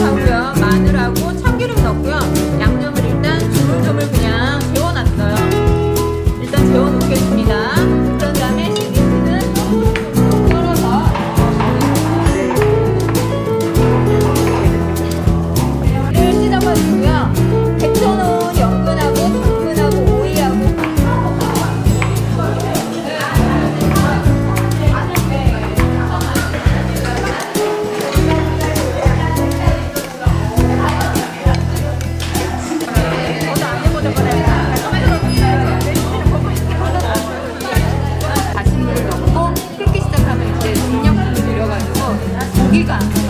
하고요. 마늘하고 Riga.